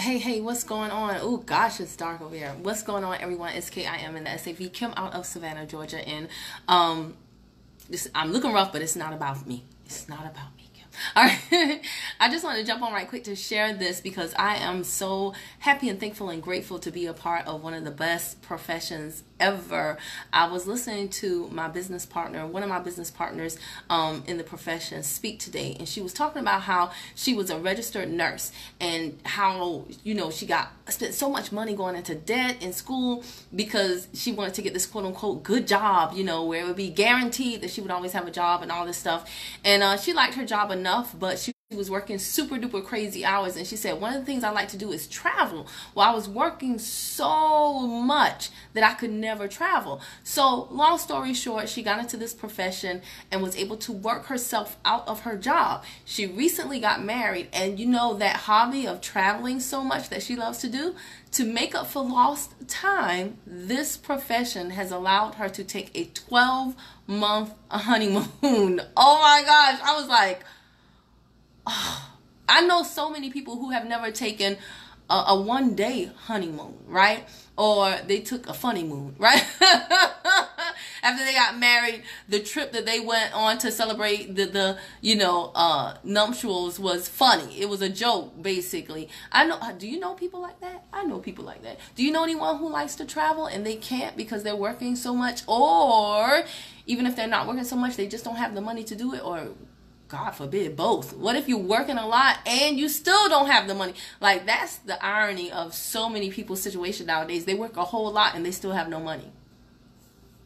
Hey, hey, what's going on? Oh gosh, it's dark over here. What's going on, everyone? It's KIM in the SAV, Kim out of Savannah, Georgia. And um, this, I'm looking rough, but it's not about me. It's not about me. Kim. All right. I just want to jump on right quick to share this because I am so happy and thankful and grateful to be a part of one of the best professions ever. I was listening to my business partner, one of my business partners um, in the profession, speak today, and she was talking about how she was a registered nurse and how, you know, she got spent so much money going into debt in school because she wanted to get this quote unquote good job, you know, where it would be guaranteed that she would always have a job and all this stuff. And uh, she liked her job enough, but she was working super duper crazy hours and she said one of the things I like to do is travel. Well, I was working so much that I could never travel. So, long story short, she got into this profession and was able to work herself out of her job. She recently got married and you know that hobby of traveling so much that she loves to do, to make up for lost time, this profession has allowed her to take a 12 month honeymoon. Oh my gosh, I was like I know so many people who have never taken a, a one day honeymoon, right? Or they took a funny moon, right? After they got married, the trip that they went on to celebrate the, the you know, uh, nuptials was funny. It was a joke, basically. I know, do you know people like that? I know people like that. Do you know anyone who likes to travel and they can't because they're working so much? Or even if they're not working so much, they just don't have the money to do it? Or God forbid, both. What if you're working a lot and you still don't have the money? Like, that's the irony of so many people's situation nowadays. They work a whole lot and they still have no money.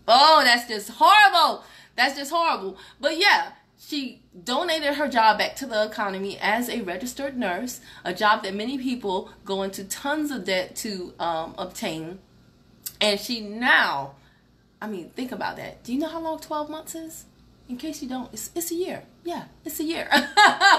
Oh, that's just horrible. That's just horrible. But yeah, she donated her job back to the economy as a registered nurse, a job that many people go into tons of debt to um, obtain. And she now, I mean, think about that. Do you know how long 12 months is? In case you don't, it's, it's a year. Yeah, it's a year.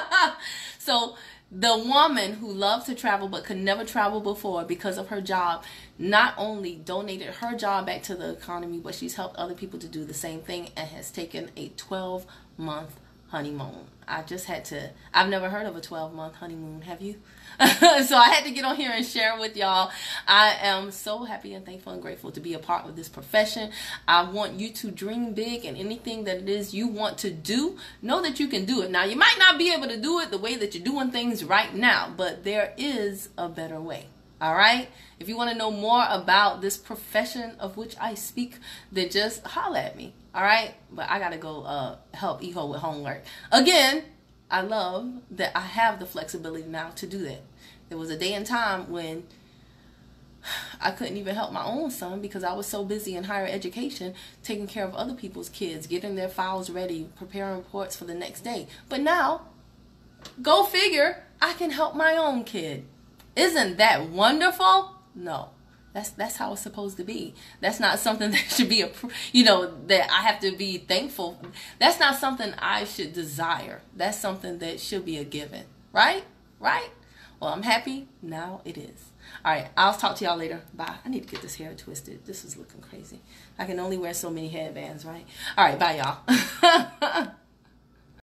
so the woman who loved to travel but could never travel before because of her job not only donated her job back to the economy, but she's helped other people to do the same thing and has taken a 12 month honeymoon. I just had to, I've never heard of a 12 month honeymoon. Have you? so I had to get on here and share with y'all. I am so happy and thankful and grateful to be a part of this profession. I want you to dream big and anything that it is you want to do, know that you can do it. Now, you might not be able to do it the way that you're doing things right now, but there is a better way. All right. If you want to know more about this profession of which I speak, then just holler at me. All right. But I got to go uh, help Eho with homework. Again, I love that I have the flexibility now to do that. There was a day and time when I couldn't even help my own son because I was so busy in higher education, taking care of other people's kids, getting their files ready, preparing reports for the next day. But now, go figure, I can help my own kid. Isn't that wonderful? No. That's that's how it's supposed to be. That's not something that should be a you know that I have to be thankful. That's not something I should desire. That's something that should be a given. Right? Right? Well, I'm happy. Now it is. All right. I'll talk to y'all later. Bye. I need to get this hair twisted. This is looking crazy. I can only wear so many headbands, right? All right. Bye, y'all.